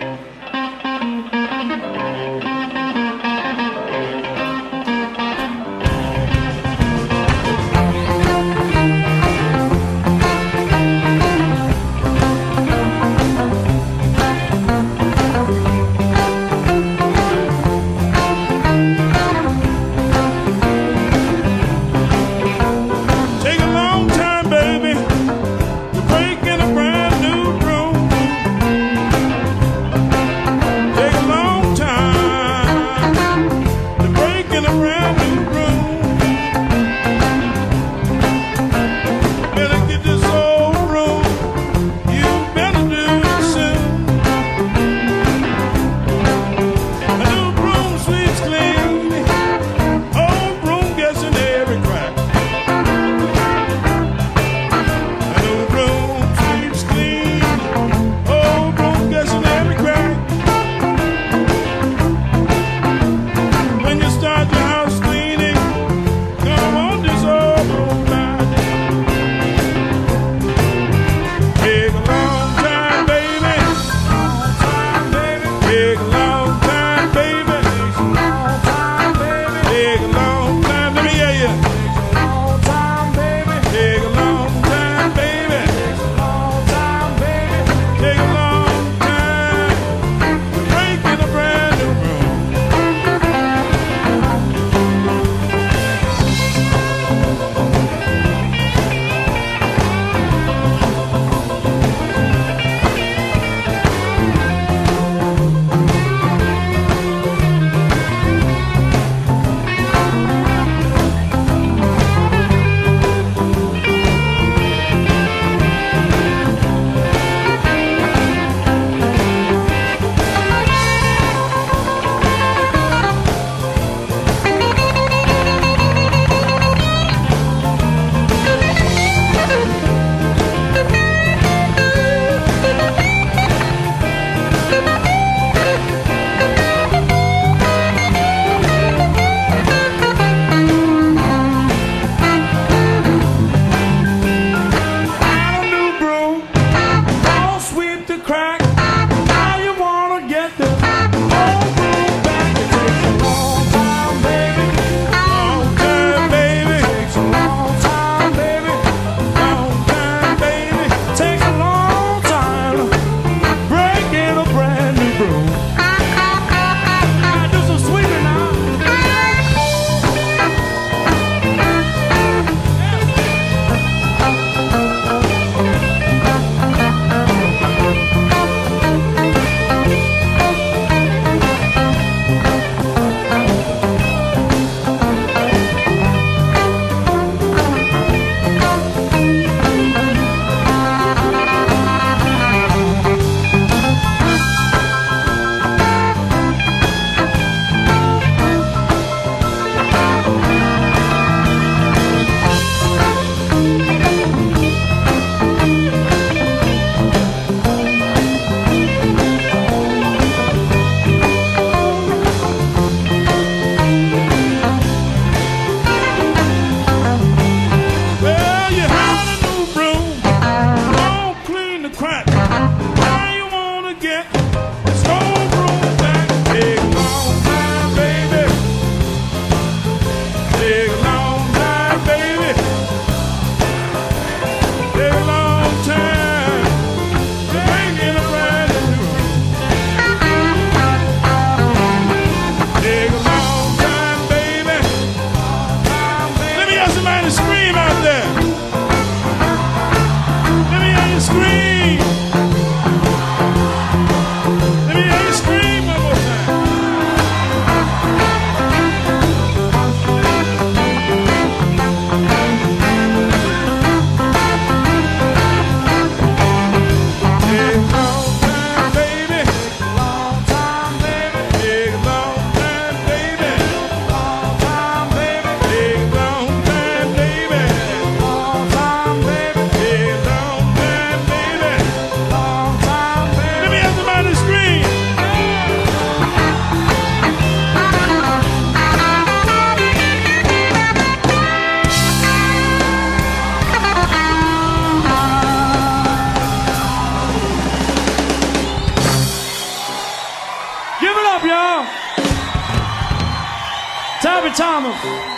Let up, y'all. Tabby Thomas.